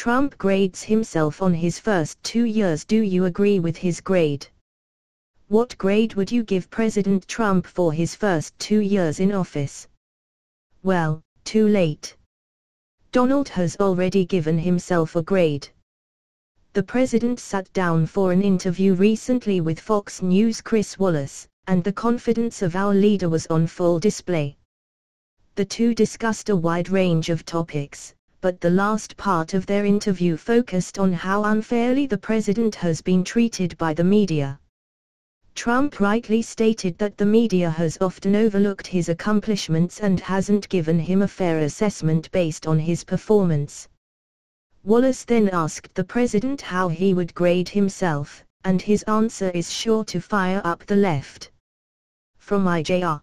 Trump grades himself on his first two years. Do you agree with his grade? What grade would you give President Trump for his first two years in office? Well, too late. Donald has already given himself a grade. The president sat down for an interview recently with Fox News' Chris Wallace, and the confidence of our leader was on full display. The two discussed a wide range of topics, but the last part of their interview focused on how unfairly the president has been treated by the media. Trump rightly stated that the media has often overlooked his accomplishments and hasn't given him a fair assessment based on his performance. Wallace then asked the president how he would grade himself, and his answer is sure to fire up the left. From IJR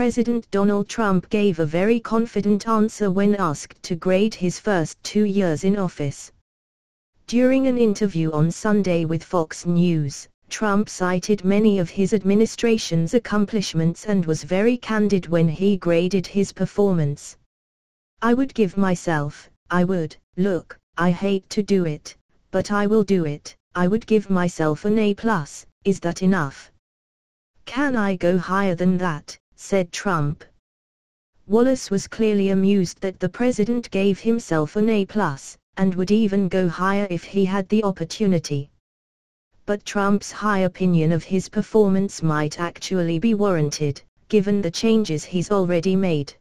President Donald Trump gave a very confident answer when asked to grade his first two years in office. During an interview on Sunday with Fox News, Trump cited many of his administration's accomplishments and was very candid when he graded his performance. I would give myself, I would, look, I hate to do it, but I will do it, I would give myself an A+, is that enough? Can I go higher than that, said Trump. Wallace was clearly amused that the president gave himself an A+, and would even go higher if he had the opportunity but Trump's high opinion of his performance might actually be warranted, given the changes he's already made.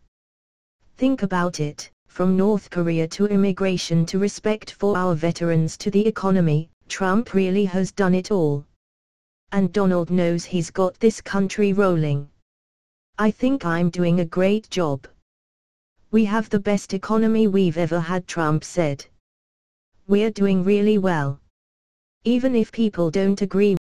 Think about it, from North Korea to immigration to respect for our veterans to the economy, Trump really has done it all. And Donald knows he's got this country rolling. I think I'm doing a great job. We have the best economy we've ever had, Trump said. We're doing really well. Even if people don't agree